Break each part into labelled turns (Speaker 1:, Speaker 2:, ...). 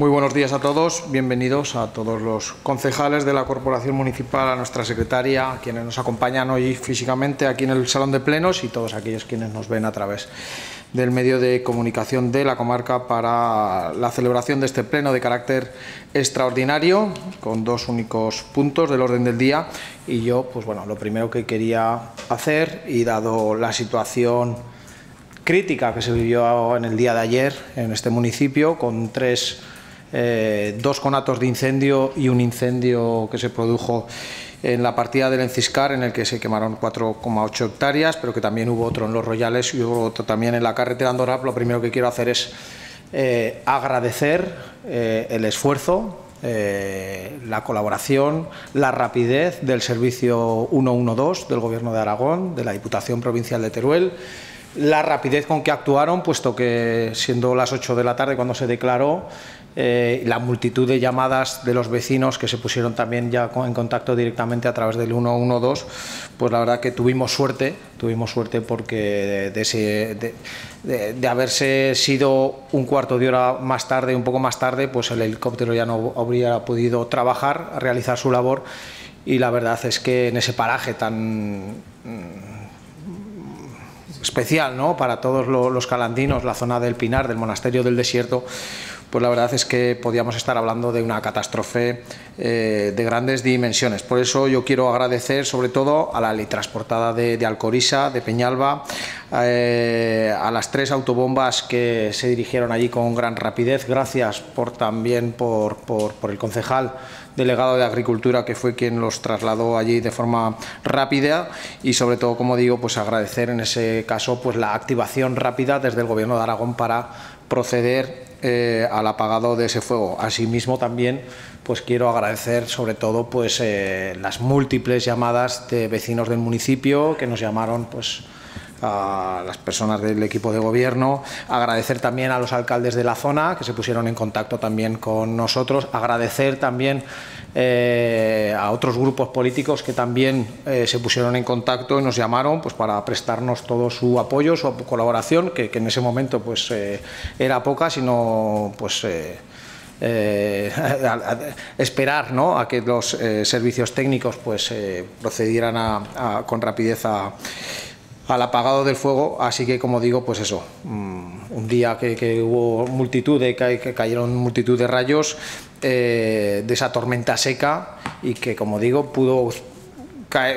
Speaker 1: Muy buenos días a todos, bienvenidos a todos los concejales de la Corporación Municipal, a nuestra secretaria, a quienes nos acompañan hoy físicamente aquí en el Salón de Plenos y todos aquellos quienes nos ven a través del medio de comunicación de la comarca para la celebración de este pleno de carácter extraordinario con dos únicos puntos del orden del día. Y yo, pues bueno, lo primero que quería hacer y dado la situación crítica que se vivió en el día de ayer en este municipio con tres eh, dos conatos de incendio y un incendio que se produjo en la partida del Enciscar, en el que se quemaron 4,8 hectáreas, pero que también hubo otro en Los Royales y hubo otro también en la carretera Andorra. Lo primero que quiero hacer es eh, agradecer eh, el esfuerzo, la colaboración, la rapidez del servicio 112 del Gobierno de Aragón, de la Diputación Provincial de Teruel, la rapidez con que actuaron, puesto que siendo las 8 de la tarde cuando se declaró, eh, la multitud de llamadas de los vecinos que se pusieron también ya en contacto directamente a través del 112, pues la verdad que tuvimos suerte, tuvimos suerte porque de, haberse sido un cuarto de hora más tarde, un poco más tarde, pues el helicóptero ya no habría podido trabajar, realizar su labor y la verdad es que en ese paraje tan mm, especial ¿no? para todos los calandinos, la zona del Pinar, del Monasterio del Desierto, pues la verdad es que podíamos estar hablando de una catástrofe eh, de grandes dimensiones. Por eso yo quiero agradecer sobre todo a la ley transportada de, Alcorisa, de Peñalba, eh, a las tres autobombas que se dirigieron allí con gran rapidez. Gracias por, también por, por el concejal delegado de Agricultura que fue quien los trasladó allí de forma rápida y sobre todo, como digo, pues agradecer en ese caso pues la activación rápida desde el Gobierno de Aragón para proceder eh, al apagado de ese fuego. Asimismo también pues quiero agradecer sobre todo pues eh, las múltiples llamadas de vecinos del municipio que nos llamaron pues a las personas del equipo de gobierno, agradecer también a los alcaldes de la zona que se pusieron en contacto también con nosotros, agradecer también eh, a otros grupos políticos que también eh, se pusieron en contacto y nos llamaron pues, para prestarnos todo su apoyo, su colaboración, que, en ese momento pues, eh, era poca, sino pues, esperar ¿no? a que los servicios técnicos pues, procedieran con rapidez a al apagado del fuego, así que como digo, pues eso, mm, un día que, hubo multitud de, que cayeron multitud de rayos eh, de esa tormenta seca y que como digo pudo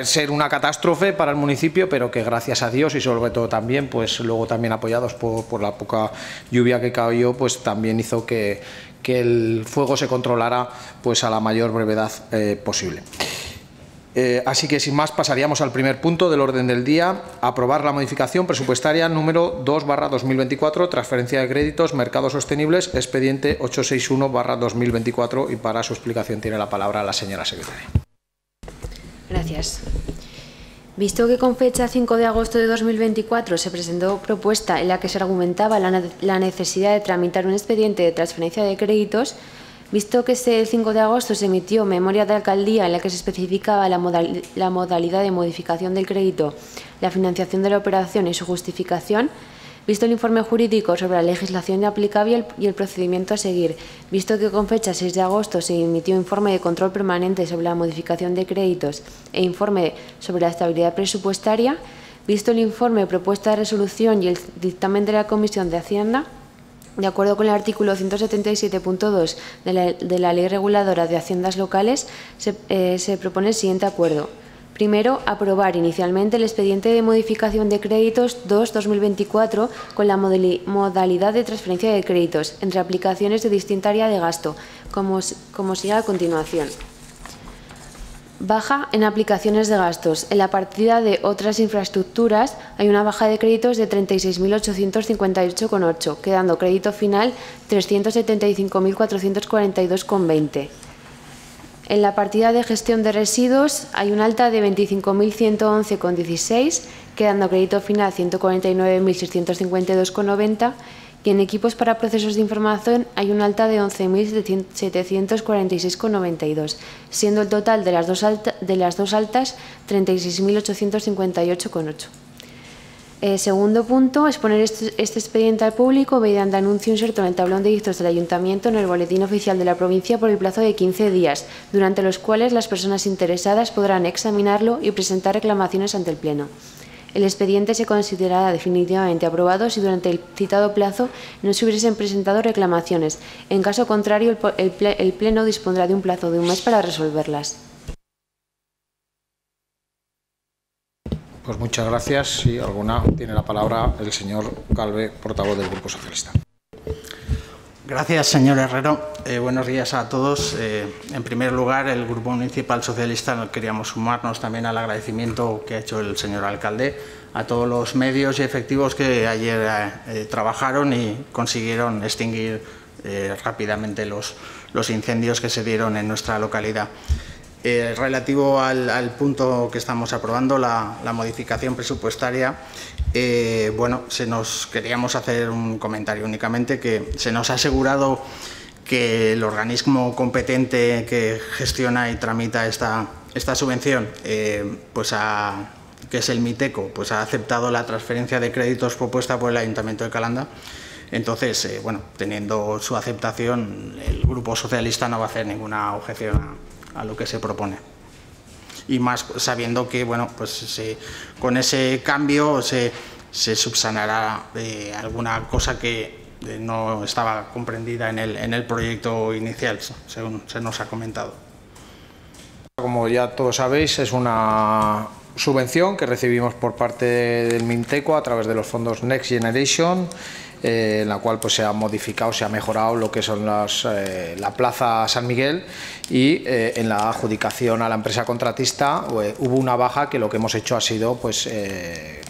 Speaker 1: ser una catástrofe para el municipio, pero que gracias a Dios y sobre todo también, pues luego también apoyados por, la poca lluvia que cayó, pues también hizo que, el fuego se controlara pues a la mayor brevedad eh, posible. Eh, así que sin más pasaríamos al primer punto del orden del día, aprobar la modificación presupuestaria número 2 2024, transferencia de créditos, mercados sostenibles, expediente 861 2024 y para su explicación tiene la palabra la señora secretaria.
Speaker 2: Gracias. Visto que con fecha 5 de agosto de 2024 se presentó propuesta en la que se argumentaba la necesidad de tramitar un expediente de transferencia de créditos, Visto que este 5 de agosto se emitió memoria de alcaldía en la que se especificaba la, modalidad de modificación del crédito, la financiación de la operación y su justificación, visto el informe jurídico sobre la legislación aplicable y el procedimiento a seguir, visto que con fecha 6 de agosto se emitió informe de control permanente sobre la modificación de créditos e informe sobre la estabilidad presupuestaria, visto el informe, propuesta de resolución y el dictamen de la Comisión de Hacienda, de acuerdo con el artículo 177.2 de, la, Ley Reguladora de Haciendas Locales, eh, se, propone el siguiente acuerdo. Primero, aprobar inicialmente el expediente de modificación de créditos 2-2024 con la modalidad de transferencia de créditos entre aplicaciones de distinta área de gasto, como, como sigue a continuación. Baja en aplicaciones de gastos. En la partida de otras infraestructuras hay una baja de créditos de 36.858,8, quedando crédito final 375.442,20. En la partida de gestión de residuos hay un alta de 25.111,16, quedando crédito final 149.652,90 y en equipos para procesos de información hay un alta de 11.746,92, siendo el total de las dos, de las dos altas 36.858,8. Eh, segundo punto, exponer este, este, expediente al público mediante anuncio inserto en el tablón de dictos del Ayuntamiento en el Boletín Oficial de la Provincia por el plazo de 15 días, durante los cuales las personas interesadas podrán examinarlo y presentar reclamaciones ante el Pleno. El expediente se considerará definitivamente aprobado si durante el citado plazo no se hubiesen presentado reclamaciones. En caso contrario, el Pleno dispondrá de un plazo de un mes para resolverlas.
Speaker 1: Pues muchas gracias. Si alguna tiene la palabra el señor Calve, portavoz del Grupo Socialista.
Speaker 3: Gracias, señor Herrero. Eh, buenos días a todos. Eh, en primer lugar, el Grupo Municipal Socialista queríamos sumarnos también al agradecimiento que ha hecho el señor alcalde a todos los medios y efectivos que ayer eh, trabajaron y consiguieron extinguir rápidamente los, los incendios que se dieron en nuestra localidad. Eh, relativo al, punto que estamos aprobando, la, modificación presupuestaria, eh, bueno, se nos queríamos hacer un comentario únicamente que se nos ha asegurado que el organismo competente que gestiona y tramita esta, esta subvención, eh, pues que es el MITECO, pues ha aceptado la transferencia de créditos propuesta por el Ayuntamiento de Calanda. Entonces, bueno, teniendo su aceptación, el Grupo Socialista no va a hacer ninguna objeción a, a lo que se propone. Y más sabiendo que, bueno, pues con ese cambio se, subsanará eh, alguna cosa que eh, no estaba comprendida en el, en el proyecto inicial, según se nos ha comentado.
Speaker 1: Como ya todos sabéis, es una subvención que recibimos por parte del Minteco a través de los fondos Next Generation eh, en la cual pues, se ha modificado, se ha mejorado lo que son las, eh, la Plaza San Miguel y eh, en la adjudicación a la empresa contratista hubo una baja que lo que hemos hecho ha sido, pues,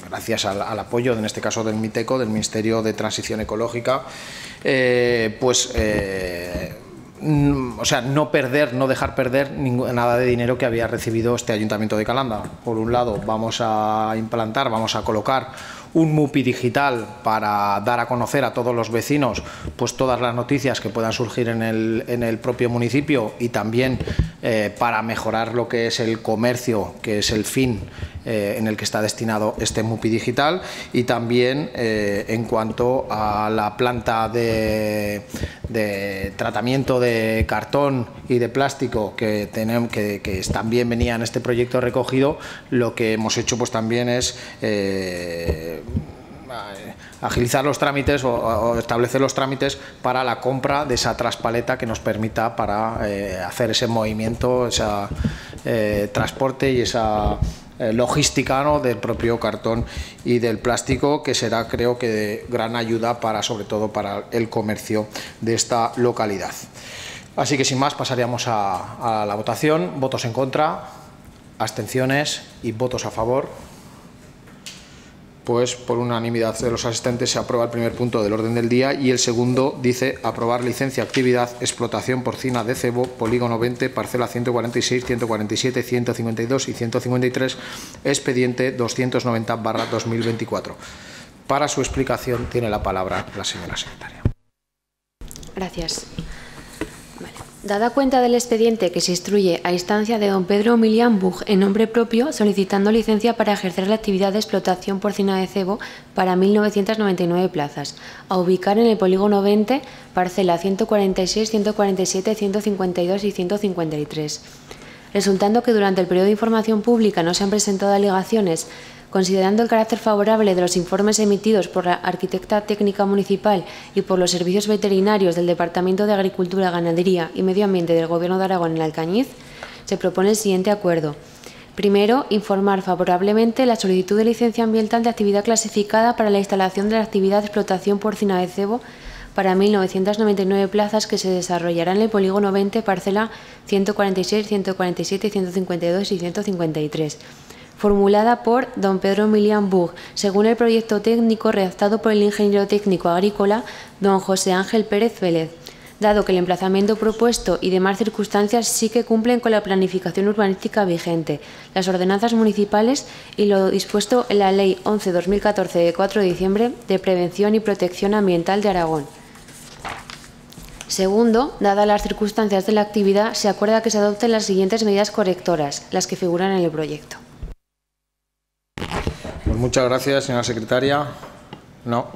Speaker 1: gracias al, apoyo, en este caso del MITECO, del Ministerio de Transición Ecológica, pues o sea, no perder, no dejar perder nada de dinero que había recibido este Ayuntamiento de Calanda. Por un lado, vamos a implantar, vamos a colocar un MUPI digital para dar a conocer a todos los vecinos pues todas las noticias que puedan surgir en el, en el propio municipio y también eh, para mejorar lo que es el comercio, que es el fin eh, en el que está destinado este MUPI digital y también eh, en cuanto a la planta de, tratamiento de cartón y de plástico que, tenemos, que, también venía en este proyecto recogido, lo que hemos hecho pues también es agilizar los trámites o, establecer los trámites para la compra de esa traspaleta que nos permita para eh, hacer ese movimiento, ese eh, transporte y esa eh, logística del propio cartón y del plástico que será creo que de gran ayuda para sobre todo para el comercio de esta localidad. Así que sin más pasaríamos a, a la votación. Votos en contra, abstenciones y votos a favor pues por unanimidad de los asistentes se aprueba el primer punto del orden del día y el segundo dice aprobar licencia actividad explotación porcina de cebo polígono 20 parcela 146 147 152 y 153 expediente 290 barra 2024 para su explicación tiene la palabra la señora secretaria.
Speaker 2: Gracias Dada cuenta del expediente que se instruye a instancia de don Pedro Milian Bug en nombre propio, solicitando licencia para ejercer la actividad de explotación porcina de cebo para 1.999 plazas, a ubicar en el polígono 20, parcela 146, 147, 152 y 153. Resultando que durante el periodo de información pública no se han presentado alegaciones Considerando el carácter favorable de los informes emitidos por la arquitecta técnica municipal y por los servicios veterinarios del Departamento de Agricultura, Ganadería y Medio Ambiente del Gobierno de Aragón en Alcañiz, se propone el siguiente acuerdo. Primero, informar favorablemente la solicitud de licencia ambiental de actividad clasificada para la instalación de la actividad de explotación porcina de cebo para 1.999 plazas que se desarrollarán en el polígono 20, parcela 146, 147, 152 y 153 formulada por don Pedro Emilian Bug, según el proyecto técnico redactado por el ingeniero técnico agrícola don José Ángel Pérez Vélez, dado que el emplazamiento propuesto y demás circunstancias sí que cumplen con la planificación urbanística vigente, las ordenanzas municipales y lo dispuesto en la Ley 11-2014 de 4 de diciembre de Prevención y Protección Ambiental de Aragón. Segundo, dadas las circunstancias de la actividad, se acuerda que se adopten las siguientes medidas correctoras, las que figuran en el proyecto.
Speaker 1: Muchas gracias, señora secretaria. No.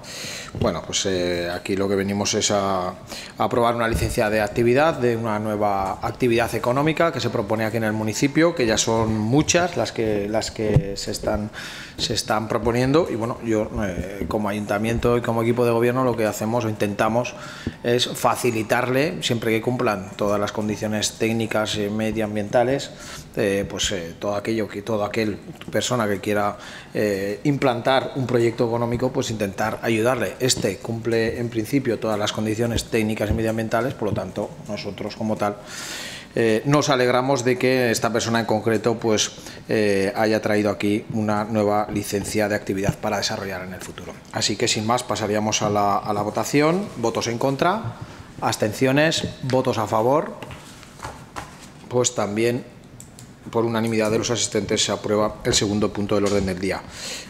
Speaker 1: Bueno, pues eh, aquí lo que venimos es a, aprobar una licencia de actividad, de una nueva actividad económica que se propone aquí en el municipio, que ya son muchas las que, las que se, están, se están proponiendo. Y bueno, yo eh, como ayuntamiento y como equipo de gobierno lo que hacemos o intentamos es facilitarle, siempre que cumplan todas las condiciones técnicas y medioambientales, eh, pues todo aquello que toda aquel persona que quiera implantar un proyecto económico, pues intentar ayudarle este cumple en principio todas las condiciones técnicas y medioambientales, por lo tanto, nosotros como tal eh, nos alegramos de que esta persona en concreto pues, eh, haya traído aquí una nueva licencia de actividad para desarrollar en el futuro. Así que sin más pasaríamos a la, a la votación. Votos en contra, abstenciones, votos a favor. Pues también por unanimidad de los asistentes se aprueba el segundo punto del orden del día.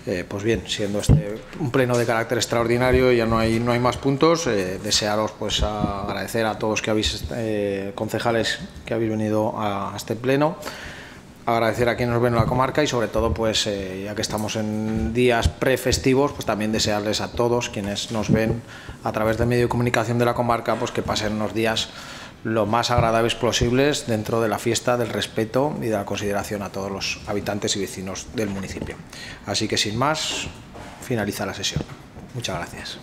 Speaker 1: Eh, pues bien, siendo este un pleno de carácter extraordinario, ya no hay, no hay más puntos. Eh, desearos pues agradecer a todos que habéis, eh, concejales que habéis venido a, este pleno agradecer a quienes nos ven en la comarca y sobre todo, pues ya que estamos en días prefestivos, pues también desearles a todos quienes nos ven a través del medio de comunicación de la comarca, pues que pasen unos días lo más agradables posibles dentro de la fiesta del respeto y de la consideración a todos los habitantes y vecinos del municipio. Así que sin más, finaliza la sesión. Muchas gracias.